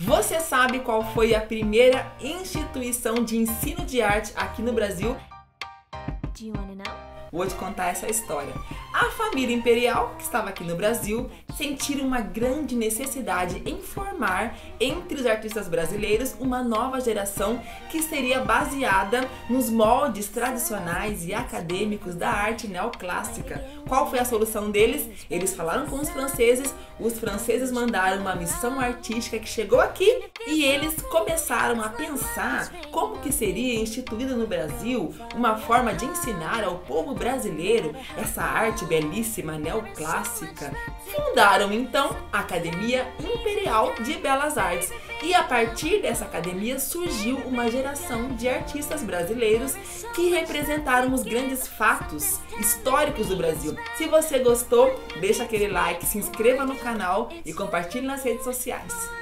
Você sabe qual foi a primeira instituição de ensino de arte aqui no Brasil? Do you? Vou te contar essa história. A família imperial, que estava aqui no Brasil, sentiram uma grande necessidade em formar entre os artistas brasileiros uma nova geração que seria baseada nos moldes tradicionais e acadêmicos da arte neoclássica. Qual foi a solução deles? Eles falaram com os franceses, os franceses mandaram uma missão artística que chegou aqui e eles começaram a pensar como que seria instituída no Brasil uma forma de ensinar ao povo brasileiro essa arte belíssima neoclássica. Fundaram então a Academia Imperial de Belas Artes e a partir dessa academia surgiu uma geração de artistas brasileiros que representaram os grandes fatos históricos do Brasil. Se você gostou, deixa aquele like, se inscreva no canal e compartilhe nas redes sociais.